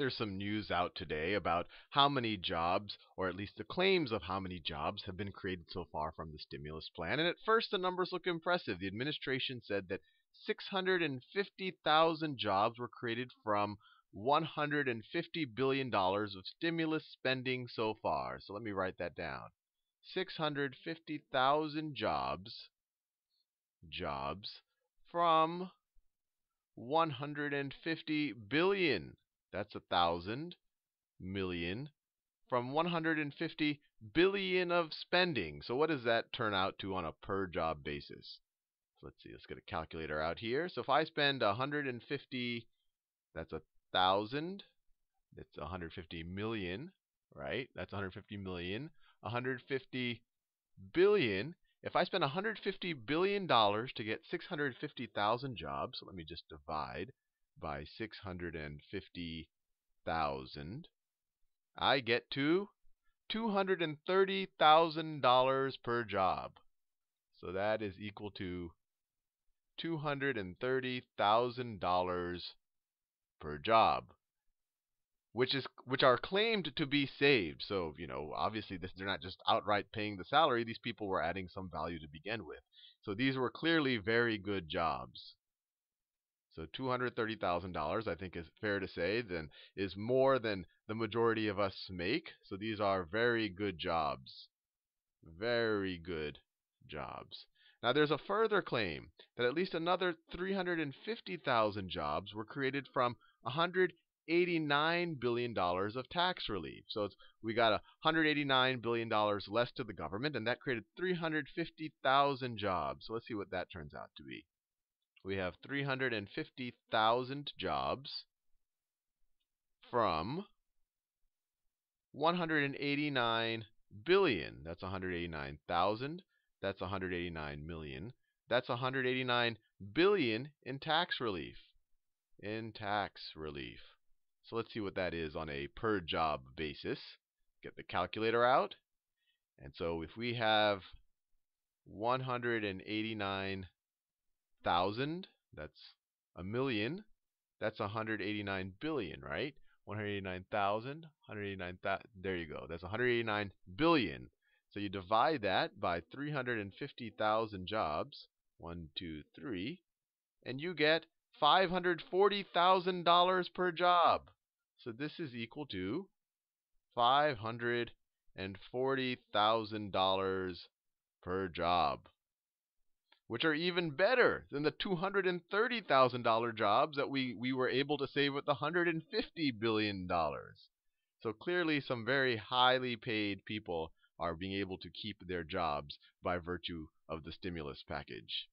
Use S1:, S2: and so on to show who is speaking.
S1: there's some news out today about how many jobs, or at least the claims of how many jobs, have been created so far from the stimulus plan. And at first, the numbers look impressive. The administration said that 650,000 jobs were created from $150 billion of stimulus spending so far. So let me write that down. 650,000 jobs jobs from 150 billion that's a thousand million from 150 billion of spending. So what does that turn out to on a per job basis? So let's see, let's get a calculator out here. So if I spend 150, that's a thousand. That's 150 million, right? That's 150 million. 150 billion. If I spend 150 billion dollars to get 650,000 jobs, so let me just divide by 650,000, I get to $230,000 per job. So that is equal to $230,000 per job, which is which are claimed to be saved. So, you know, obviously this, they're not just outright paying the salary. These people were adding some value to begin with. So these were clearly very good jobs. So $230,000, I think is fair to say, then is more than the majority of us make. So these are very good jobs. Very good jobs. Now there's a further claim that at least another 350,000 jobs were created from 189 billion dollars of tax relief. So we got 189 billion dollars less to the government, and that created 350,000 jobs. So let's see what that turns out to be we have 350,000 jobs from 189 billion. That's 189,000. That's 189 million. That's 189 billion in tax relief. In tax relief. So let's see what that is on a per job basis. Get the calculator out. And so if we have 189 thousand, that's a million, that's 189 billion, right? 189,000, 189,000, there you go. That's 189 billion. So you divide that by 350,000 jobs, one, two, three, and you get $540,000 per job. So this is equal to $540,000 per job which are even better than the $230,000 jobs that we, we were able to save with the $150 billion. So clearly, some very highly paid people are being able to keep their jobs by virtue of the stimulus package.